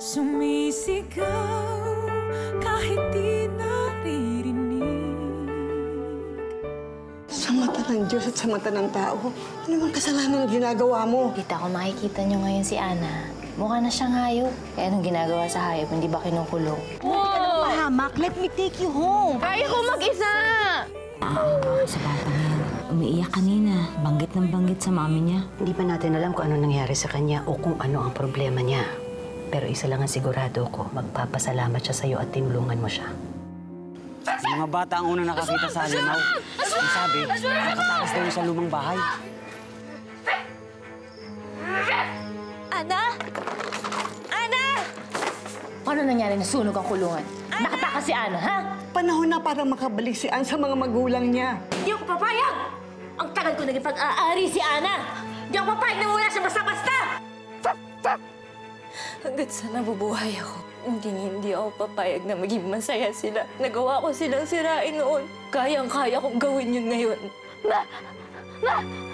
Sumisigaw kahit di naririnig Sa mata ng Diyos at sa mata ng tao, ano bang kasalanan ang ginagawa mo? Tita, kung makikita niyo ngayon si Ana, mukha na siyang hayop. Kaya anong ginagawa sa hayop, hindi ba kinukulong? Pahamak, let me take you home. Kaya ko mag-isa! Naawa sa bata yan. Umiiyak kanina. Banggit ng banggit sa mami niya. Hindi pa natin alam kung ano nangyari sa kanya o kung ano ang problema niya. Pero isa lang ang sigurado ko, magpapasalamat siya sa'yo at tinulungan mo siya. Yung mga bata ang unang nakakita sa Alinaw. Ang sabi, nakatakas daw yung sa lumang bahay. Ana? Ana! Paano nangyari na sunog ang kulungan? Nakatakas si Ana, ha? Panahon na para makabalik si Ann sa mga magulang niya. Di ako papayag! Ang tagal ko naging pag-aari si Ana! Di ako papayag na mula siya basta-basta! Hanggat sa nabubuhay ako, hindi hindi ako papayag na maging masaya sila. Nagawa ko silang sirain noon. Kayang-kaya kong gawin yun ngayon. Ano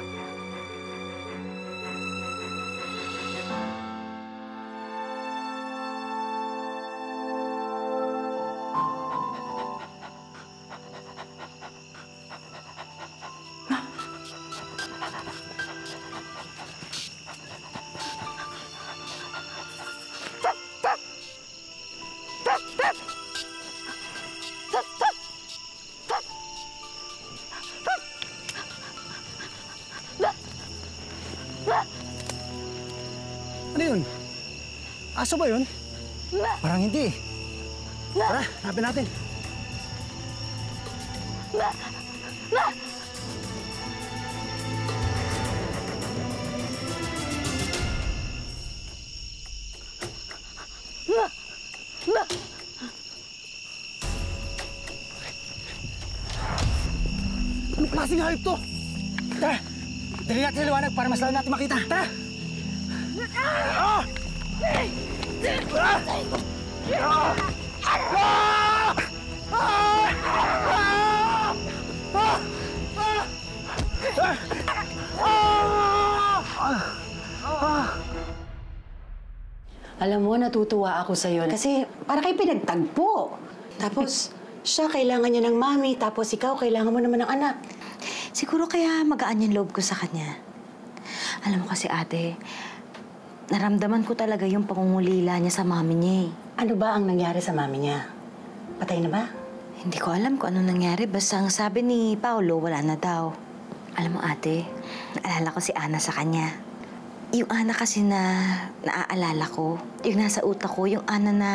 Aso ba yun? Parang hindi. Tara, hanapin natin. Anong klaseng hayop to? Tara, dali natin liwanag para mas lalo natin makita. Tara! Alam mo, natutuwa ako sa'yo kasi para kayo pinagtagpo. Tapos, siya kailangan niya ng mami, tapos ikaw kailangan mo naman ng anak. Siguro kaya magaan yung loob ko sa kanya. Alam mo kasi ate, naramdaman ko talaga yung pangungulila niya sa mami niya eh. Ano ba ang nangyari sa mami niya? Patay na ba? Hindi ko alam kung anong nangyari. Basta ang sabi ni Paolo, wala na daw. Alam mo ate, naalala ko si Ana sa kanya. Yung Ana kasi na naaalala ko, yung nasa utak ko, yung Ana na,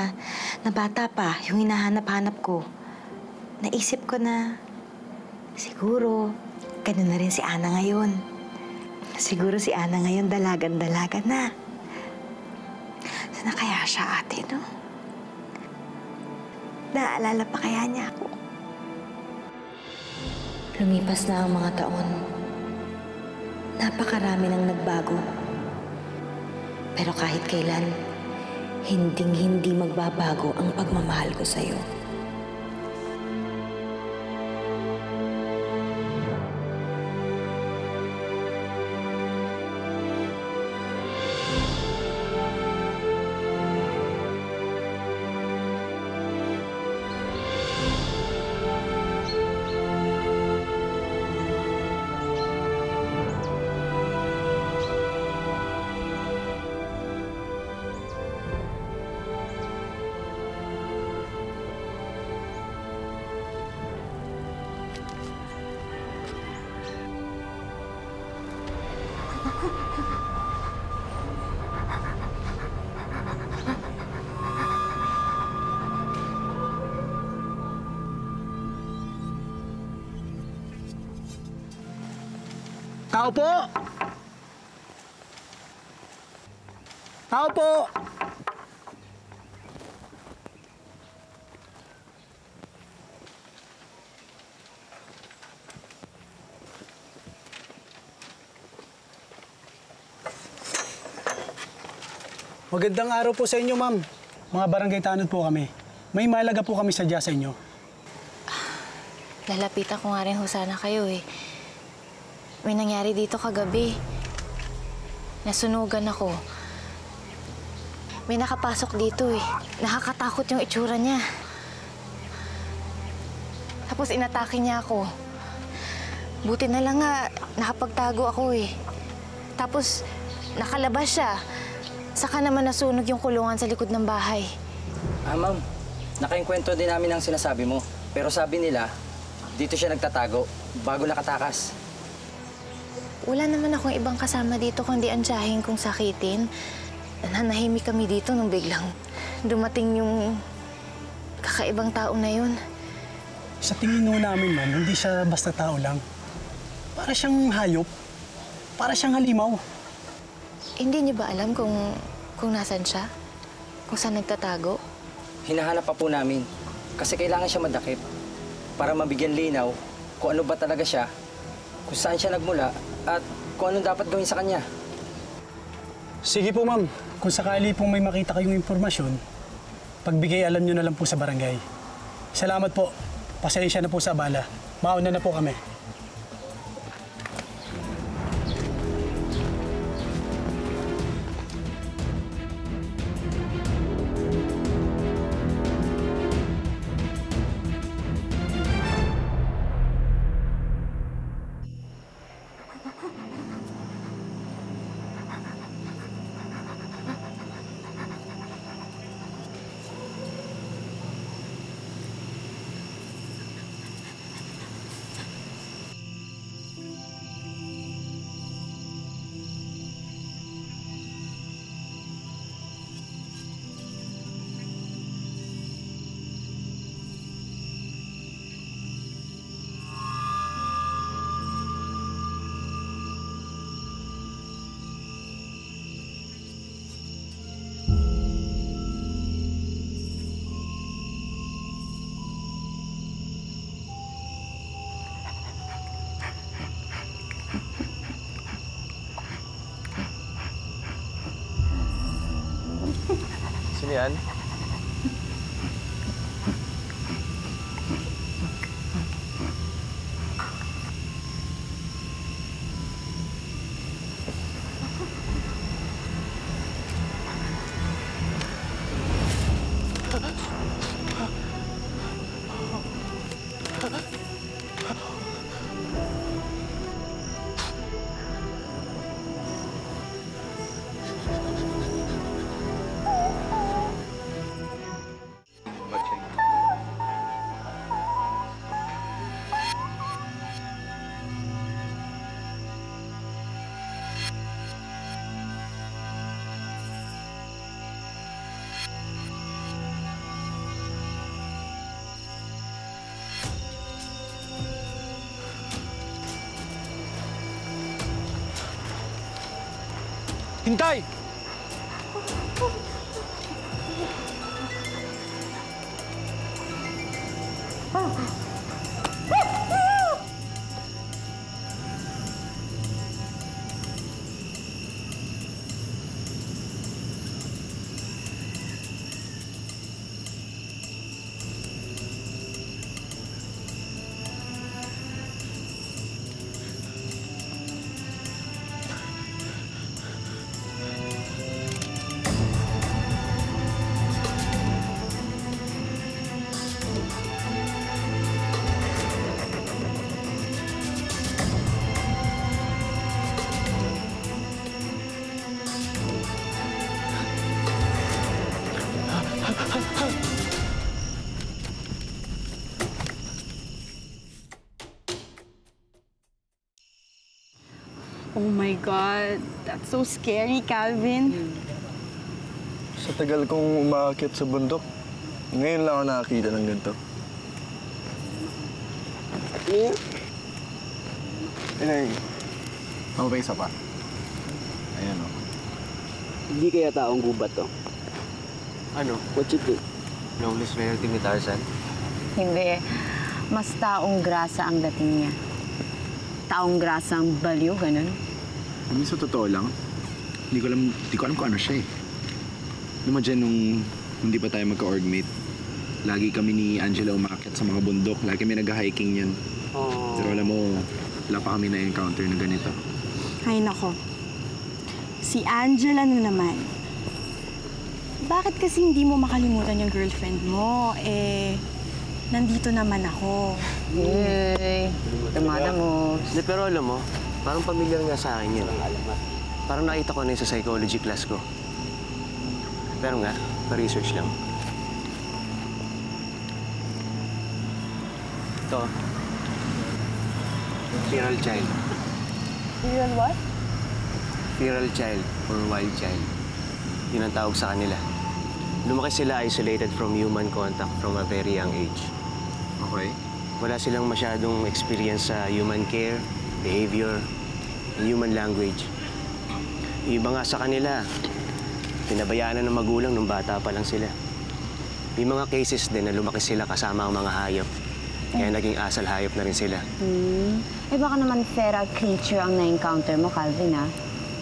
na bata pa, yung hinahanap-hanap ko. Naisip ko na, siguro, ganun na rin si Ana ngayon. Siguro si Ana ngayon dalagan-dalaga na. Sana kaya siya ate, no? Naaalala pa kaya niya ako? Lumipas na ang mga taon. Napakarami nang nagbago. Pero kahit kailan, hinding-hindi magbabago ang pagmamahal ko sa'yo. Tao po! Tao po! Magandang araw po sa inyo, ma'am. Mga barangay tanod po kami. May malaga po kami sadya sa inyo. Lalapitan ko nga rin ho sana kayo eh. May nangyari dito kagabi. Nasunugan ako. May nakapasok dito eh. Nakakatakot yung itsura niya. Tapos inatake niya ako. Buti na lang nga, nakapagtago ako eh. Tapos, nakalabas siya. Saka naman nasunog yung kulungan sa likod ng bahay. Ah, ma'am. Nakainkwento din namin ang sinasabi mo. Pero sabi nila, dito siya nagtatago bago nakatakas. Wala naman akong ibang kasama dito kundi ang tiyahin kong sakitin. Nanahimik kami dito nung biglang dumating yung kakaibang tao na yun. Sa tingin ho namin, ma'am, hindi siya basta tao lang. Para siyang hayop. Para siyang halimaw. Hindi niyo ba alam kung, kung nasan siya? Kung saan nagtatago? Hinahanap pa po namin kasi kailangan siya madakip para mabigyan linaw kung ano ba talaga siya, kung saan siya nagmula, at kung ano dapat gawin sa kanya. Sige po, ma'am. Kung sakali pong may makita kayong impormasyon, pagbigay alam nyo na lang po sa barangay. Salamat po. Pasensya na po sa abala. Mauna na po kami. 应该 my God, that's so scary, Calvin. Sa tagal kong umakit sa bundok, ngayon lang ako nakakita ng ganito. Inay, ako ba isa pa? Ayan o. Hindi kaya taong gubat to. Ano? What you think? Longest relative ni Tarzan? Hindi. Mas taong grasa ang dating niya. Taong grasa ang baliw, ganun. Kami sa totoo lang, hindi ko alam, hindi ko alam kung ano siya eh. Dyan, nung hindi pa tayo magka-orgmate, lagi kami ni Angela umakyat sa mga bundok. Lagi kami nag-hiking yan. Pero alam mo, wala pa kami na-encounter na ganito. Ay, nako. Si Angela na naman. Bakit kasi hindi mo makalimutan yung girlfriend mo? Eh, nandito naman ako. Yay! Tumada mo. Hindi, pero alam mo, parang pamilyar nga sa akin yun. Parang nakita ko na yun sa psychology class ko. Pero nga, pa-research lang. Ito. Feral child. Real what? Feral child or wild child. Yun ang tawag sa kanila. Lumaki sila isolated from human contact from a very young age. Okay. Wala silang masyadong experience sa human care, behavior, and human language. Yung iba nga sa kanila, pinabayaan na ng magulang nung bata pa lang sila. May mga cases din na lumaki sila kasama ang mga hayop. Kaya naging asal hayop na rin sila. Hmm. Eh baka naman feral creature ang na-encounter mo, Calvin, ha?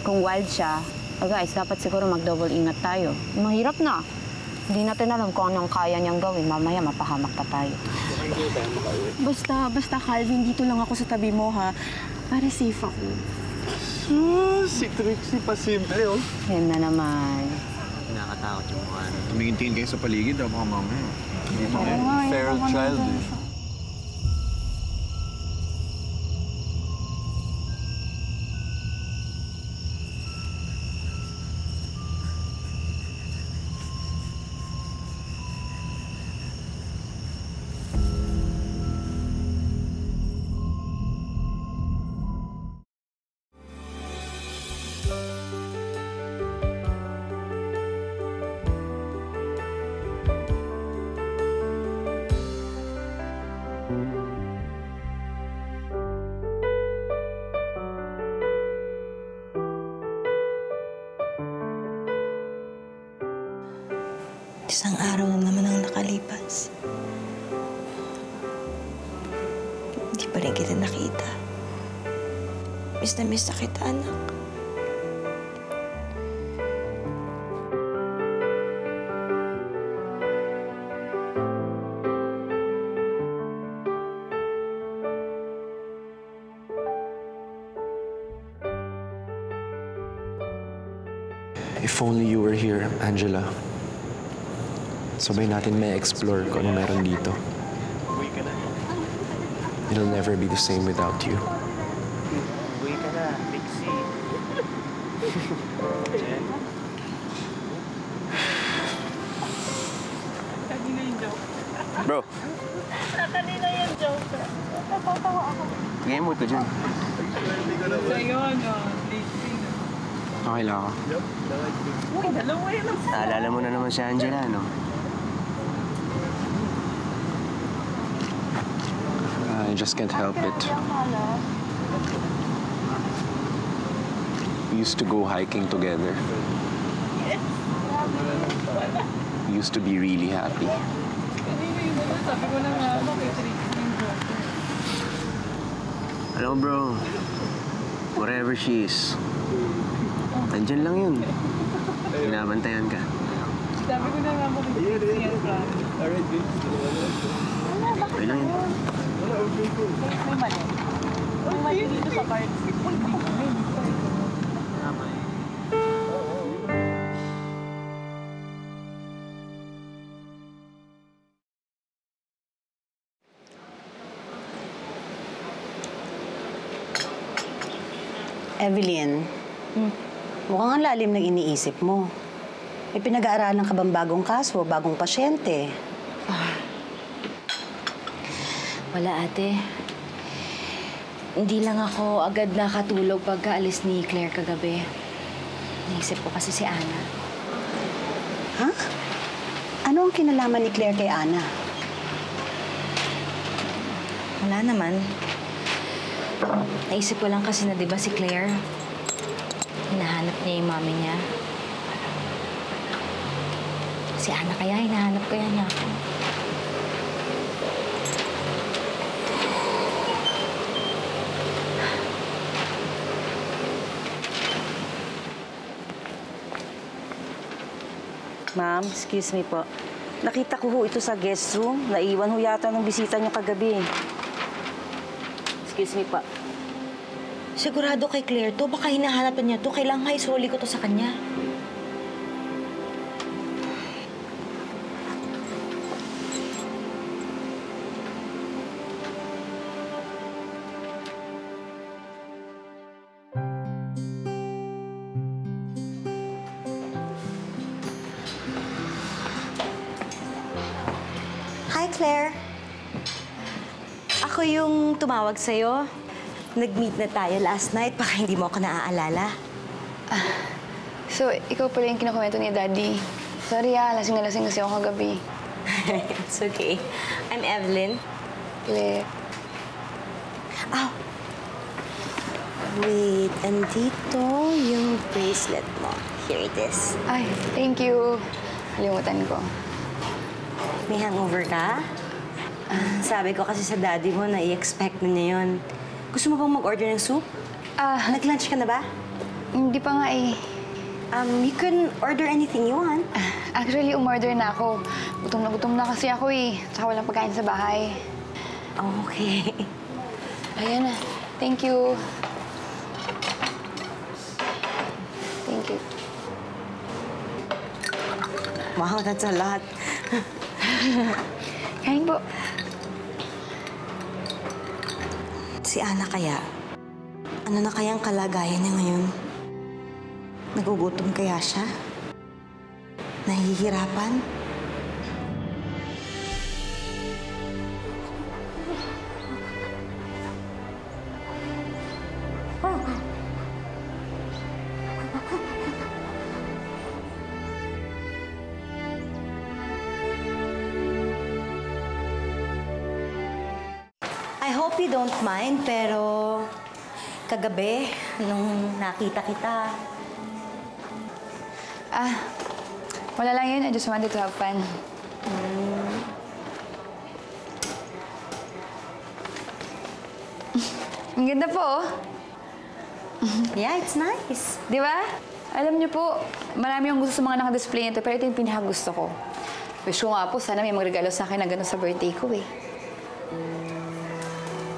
Kung wild siya, oh guys, dapat siguro mag-double ingat tayo. Mahirap na. Hindi natin alam kung anong kaya niyang gawin. Mamaya mapahamak pa tayo. Basta, basta Calvin, dito lang ako sa tabi mo ha. Para safe ako. si Trixie pa simple, oh. Yan na naman. Nakakatakot yung mukha. Tumingin-tingin kayo sa paligid, ah, baka mamaya. Hindi mo eh, feral baka child, eh. Pa rin kita nakita. Miss na miss na kita, anak. If only you were here, Angela. Sabay natin may explore kung ano meron dito. It'll never be the same without you. Uwi ka na, Pixie. Bro. Kanina yung joke. Natatawa ako. Ngayon mo ito dyan. Sa'yo, no? Okay lang ako. Uy, dalawa yun ang Naalala mo na naman si Angela, no? I just can't help it. We used to go hiking together. We used to be really happy. Mo, bro, wherever she is, nandyan lang yun. Binabantayan ka. Sabi ko na nga Trixie yung joke. Yun. May mali. May mali dito sa cards. Evelyn, mukhang ang lalim ng iniisip mo. May pinag-aaralan ka bang bagong kaso, bagong pasyente? Wala ate. Hindi lang ako agad nakatulog pagkaalis ni Claire kagabi. Naisip ko kasi si Ana. Ha? Ano ang kinalaman ni Claire kay Ana? Wala naman. Naisip ko lang kasi na di ba si Claire, hinahanap niya yung mami niya. Si Ana kaya, hinahanap kaya niya ako. Ma'am, excuse me po. Nakita ko ho ito sa guest room. Naiwan ho yata ng bisita niyo kagabi. Excuse me po. Sigurado kay Claire to. Baka hinahanapan niya to. Kailangan maisuli ko to sa kanya. Claire. Ako yung tumawag sa'yo. Nag-meet na tayo last night, baka hindi mo ako naaalala. So, ikaw pala yung kinakomento ni Daddy. Sorry ah, lasing na lasing kasi ako kagabi. It's okay. I'm Evelyn. Claire. Oh. Wait, andito yung bracelet mo. Here it is. Ay, thank you. Kalimutan ko. May hangover ka? Ah, sabi ko kasi sa daddy mo na i-expect na niya yun. Gusto mo bang mag-order ng soup? Ah. Nag-lunch ka na ba? Hindi pa nga eh. Um, you can order anything you want. Actually, umorder na ako. Gutom na gutom na kasi ako eh. Tsaka walang pagkain sa bahay. Okay. Ayan na. Thank you. Thank you. Wow, that's a lot. Kain po. Si Ana kaya? Ano na kayang kalagayan niya ngayon? Nagugutom kaya siya? Nahihirapan? Don't mind, pero kagabi, nung nakita kita, Ah, wala lang yun. I just wanted to have fun. Ang ganda po, oh. yeah, it's nice. Di ba? Alam niyo po, marami yung gusto sa mga naka-display nito, pero ito yung pinakagusto ko. Wish ko nga po, sana may magregalo sa akin na gano'n sa birthday ko eh.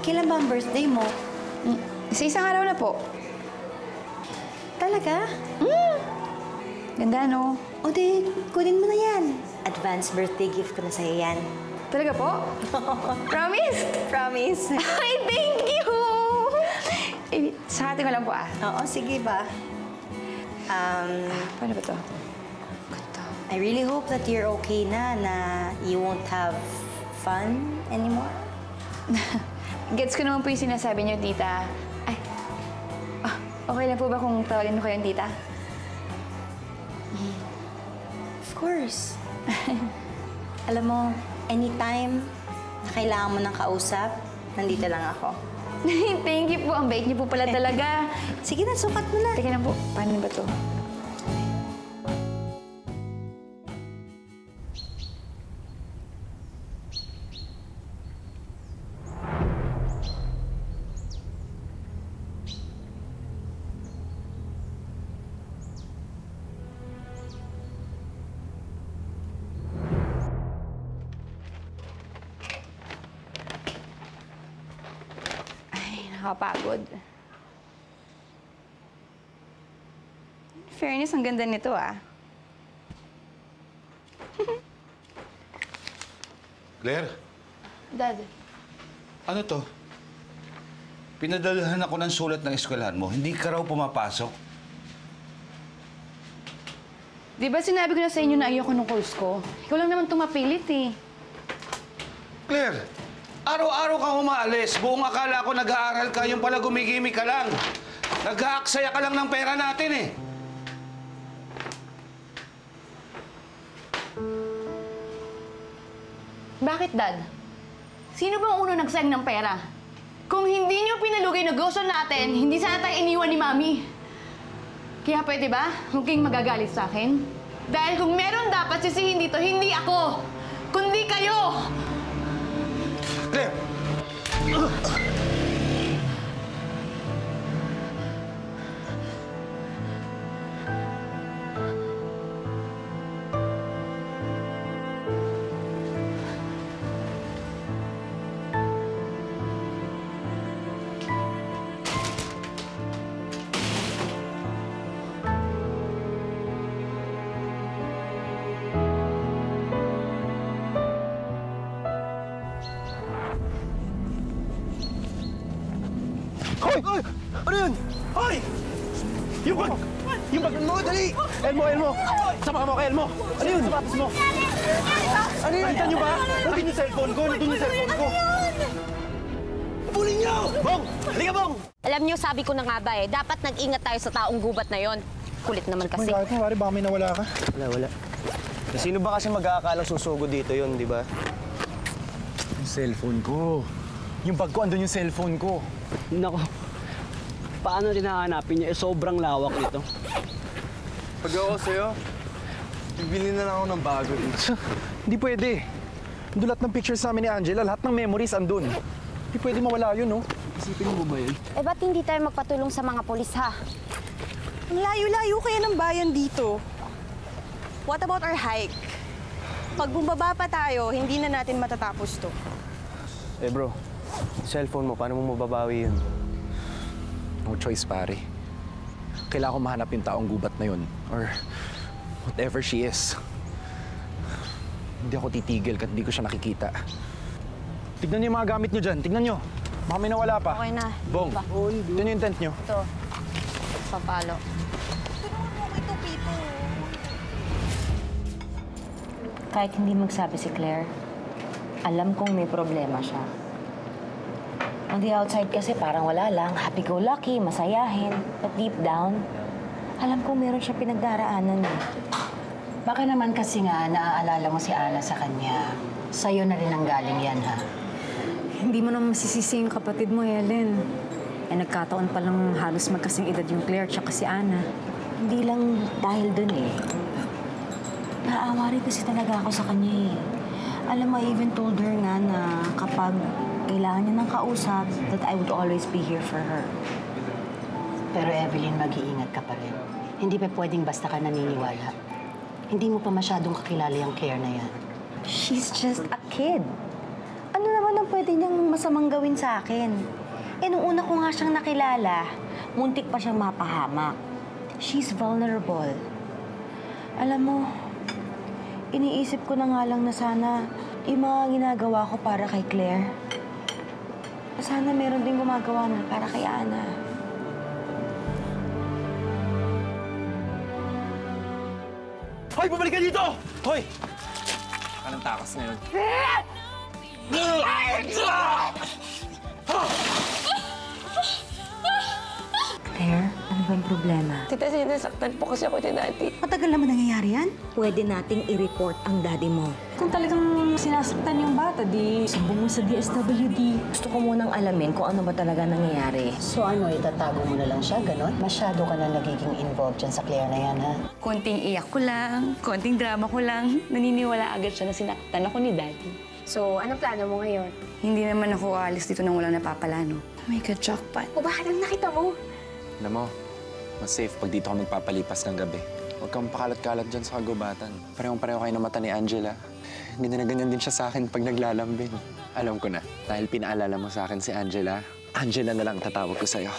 Kailan ba ang birthday mo? Sa isang araw na po. Talaga? Mm. Ganda, no? O di, kunin mo na yan. Advance birthday gift ko na sa'yo yan. Talaga po? Promise? Promise. Ay, thank you! Eh, sa atin ko lang po ah. Oo, sige ba? Um, Paano ba to? I really hope that you're okay na, na you won't have fun anymore. Gets ko naman po yung sinasabi niyo, tita. Ay, ah, okay lang po ba kung tawagin mo kayong tita? Of course. Alam mo, anytime na kailangan mo ng kausap, nandito lang ako. Thank you po. Ang bait niyo po pala talaga. Sige na, sukat mo na. Teka na po. Paano ba to? Ang ganda nito ah. Claire, Dad, ano to? Pinadalhan ako ng sulat ng eskwelahan mo. Hindi ka raw pumapasok. di ba sinabi ko na sa inyo na ayoko ng course ko? Ikaw lang naman tumapilit eh. Claire, araw-araw kang umaalis. Buong akala ko nag-aaral ka, yung pala gumigimi ka lang. Nag-aaksaya ka lang ng pera natin eh. Bakit, Dad? Sino bang uno nagsayang ng pera? Kung hindi niyo pinalugay negosyo natin, hindi sana tayo iniwan ni Mami. Kaya pwede ba? Huwag kayong magagalit sa akin. Dahil kung meron dapat sisihin dito, hindi ako, kundi kayo! Claire! Yung bag! Yung bag mo! Dali! Elmo! Elmo! Sama mo kay Elmo! Ano yun? Sapatos mo! Ano yun? Nakita niyo ba? Nandun yung cellphone ko. Nandun yung cellphone ko. Pulin niyo! Bong! Halika, Bong! Alam niyo, sabi ko na nga ba eh, dapat nag-ingat tayo sa taong gubat na yon. Kulit naman kasi. Bakit mo, pare? Baka may nawala ka. Wala, wala. Sino ba kasi mag-aakalang susugo dito yon, di ba? Yung cellphone ko. Yung bag ko, andun yung cellphone ko. Nako, paano rin hahanapin niya? Eh, sobrang lawak nito. Pag ako sa'yo, bibili na lang ako ng bago dito. Hindi pwede. Andun lahat ng pictures namin ni Angela, lahat ng memories andun. Hindi pwede mawala yun, no? Isipin mo ba yun? Eh, ba't hindi tayo magpatulong sa mga polis, ha? Ang layo-layo kaya ng bayan dito. What about our hike? Pag bumaba pa tayo, hindi na natin matatapos to. Eh bro, cellphone mo, paano mo mababawi yun? No choice, pare. Kailangan ko mahanap yung taong gubat na yun. Or whatever she is. Hindi ako titigil kahit hindi ko siya nakikita. Tignan niyo yung mga gamit niyo dyan. Tignan niyo. Baka may nawala pa. Okay na. Bong, Diba? ito yung tent niyo. Ito. Papalo. Kahit hindi magsabi si Claire, alam kong may problema siya. On the outside kasi parang wala lang, happy-go-lucky, masayahin. But deep down, alam kong meron siya pinagdaraanan eh. Baka naman kasi nga naaalala mo si Ana sa kanya. Sa'yo na rin ang galing yan, ha? Hindi mo naman masisisi yung kapatid mo, Helen. Eh, nagkataon pa lang halos magkasing edad yung Claire tsaka si Ana. Hindi lang dahil dun eh. Naawa rin kasi talaga ako sa kanya eh. Alam mo, I even told her nga na kapag kailangan niya ng kausap, that I would always be here for her. Pero Evelyn, mag-iingat ka pa rin. Hindi pa pwedeng basta ka naniniwala. Hindi mo pa masyadong kakilala yung Claire na yan. She's just a kid. Ano naman ang pwede niyang masamang gawin sa akin? Eh, nung una ko nga siyang nakilala, muntik pa siyang mapahamak. She's vulnerable. Alam mo, iniisip ko na nga lang na sana yung mga ginagawa ko para kay Claire, sana meron din gumagawa na para kay Ana. Hoy, bumalik ka dito! Hoy! Anong takas na yun? Claire, ano bang problema? Tita, sinasaktan po kasi ako ni Daddy. Matagal naman nangyayari yan? Pwede nating i-report ang daddy mo. Kung talagang sinasaktan yung bata, di sumbong mo sa DSWD. Gusto ko munang alamin kung ano ba talaga nangyayari. So ano, itatago mo na lang siya, ganon? Masyado ka na nagiging involved dyan sa Claire na yan, ha? Konting iyak ko lang, konting drama ko lang. Naniniwala agad siya na sinaktan ako ni Daddy. So, anong plano mo ngayon? Hindi naman ako aalis dito nang wala napapalano. Oh my God, jackpot. O bakit ang nakita mo? Alam mo, mas safe pag dito ka magpapalipas ng gabi. Huwag kang pakalat-kalat dyan sa kagubatan. Parehong-pareho kayo ng mata ni Angela. Ganyan na ganyan din siya sa akin pag naglalambing. Alam ko na, dahil pinaalala mo sa akin si Angela, Angela na lang tatawag ko sa'yo.